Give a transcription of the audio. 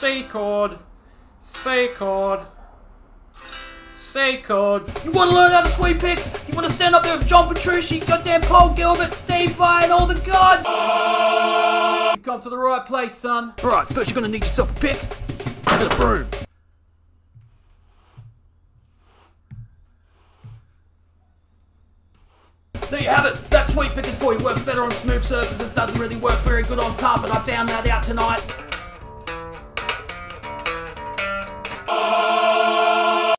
C chord, C chord, C chord. You want to learn how to sweep pick? You want to stand up there with John Petrucci, goddamn Paul Gilbert, Steve Vai, and all the gods? You come to the right place, son. Alright, first you're gonna need yourself a pick and a broom. There you have it. That sweep picking for you works better on smooth surfaces, doesn't really work very good on carpet. I found that out tonight.